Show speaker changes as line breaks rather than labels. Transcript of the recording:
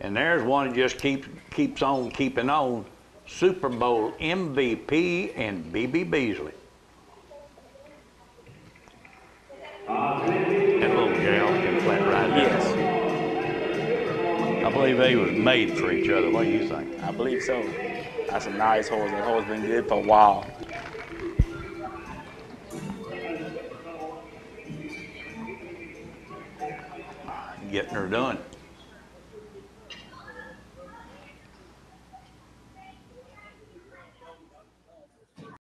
And there's one that just keeps keeps on keeping on. Super Bowl MVP and BB Beasley. That little gal can flat right.
Yes,
I believe they was made for each other. What do you think?
I believe so. That's a nice horse. That horse been good for a while.
Getting her done.